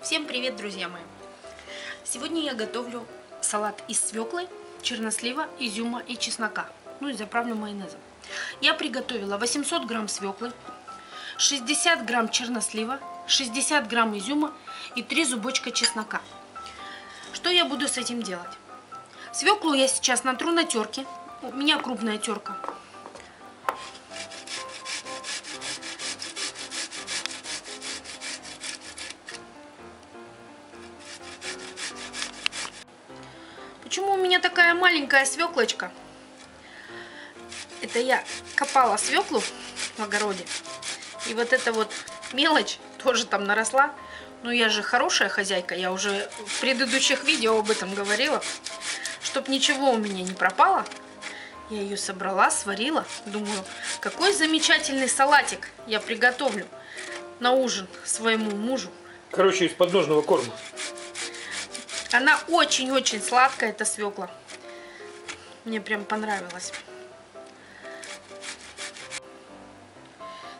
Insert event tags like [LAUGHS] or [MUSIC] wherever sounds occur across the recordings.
Всем привет, друзья мои! Сегодня я готовлю салат из свеклы, чернослива, изюма и чеснока. Ну и заправлю майонезом. Я приготовила 800 грамм свеклы, 60 грамм чернослива, 60 грамм изюма и 3 зубочка чеснока. Что я буду с этим делать? Свеклу я сейчас натру на терке. У меня крупная терка. Почему у меня такая маленькая свеклочка? Это я копала свеклу в огороде. И вот эта вот мелочь тоже там наросла. Но я же хорошая хозяйка, я уже в предыдущих видео об этом говорила. Чтоб ничего у меня не пропало, я ее собрала, сварила. Думаю, какой замечательный салатик я приготовлю на ужин своему мужу. Короче, из подножного корма. Она очень-очень сладкая, эта свекла. Мне прям понравилось.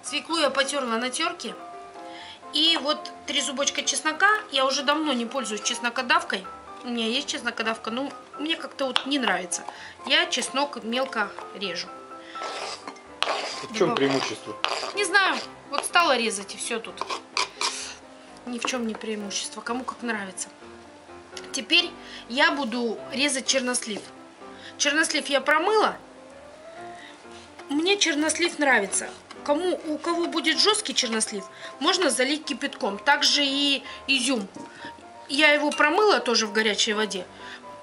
Свеклу я потерла на терке. И вот три зубочка чеснока. Я уже давно не пользуюсь чеснокодавкой. У меня есть чеснокодавка, но мне как-то вот не нравится. Я чеснок мелко режу. В чем преимущество? Не знаю. Вот стала резать и все тут. Ни в чем не преимущество. Кому как нравится. Теперь я буду резать чернослив. Чернослив я промыла. Мне чернослив нравится. Кому, у кого будет жесткий чернослив, можно залить кипятком. Также и изюм. Я его промыла тоже в горячей воде.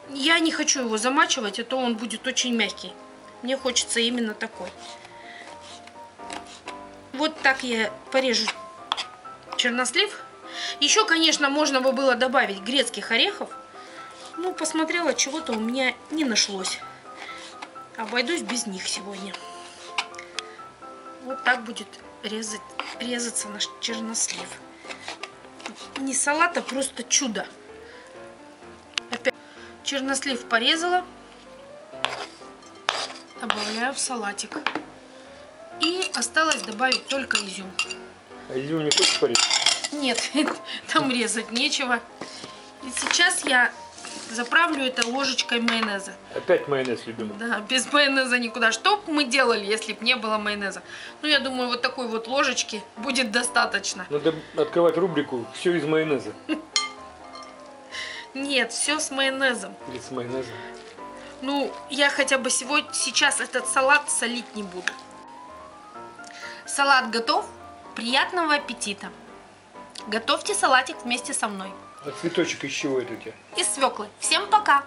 Я не хочу его замачивать, а то он будет очень мягкий. Мне хочется именно такой. Вот так я порежу чернослив. Еще, конечно, можно бы было добавить грецких орехов. Ну, посмотрела, чего-то у меня не нашлось. Обойдусь без них сегодня. Вот так будет резать, резаться наш чернослив. Не салат, а просто чудо. Опять чернослив порезала. Добавляю в салатик. И осталось добавить только изюм. А изюм не хочешь порезать? Нет, [LAUGHS] там резать нечего. И сейчас я заправлю это ложечкой майонеза. Опять майонез, любимый. Да, без майонеза никуда. Что бы мы делали, если бы не было майонеза? Ну, я думаю, вот такой вот ложечки будет достаточно. Надо открывать рубрику «Все из майонеза». Нет, все с майонезом. Или с майонезом. Ну, я хотя бы сегодня, сейчас этот салат солить не буду. Салат готов. Приятного аппетита. Готовьте салатик вместе со мной. А цветочек из чего это у тебя? Из свеклы. Всем пока!